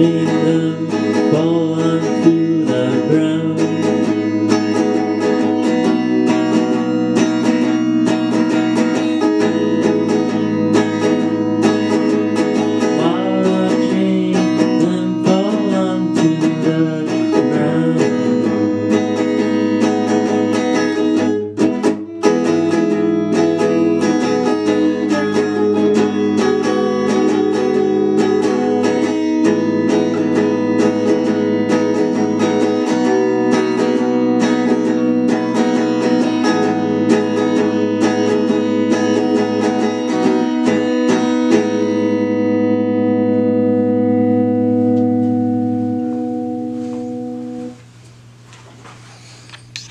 me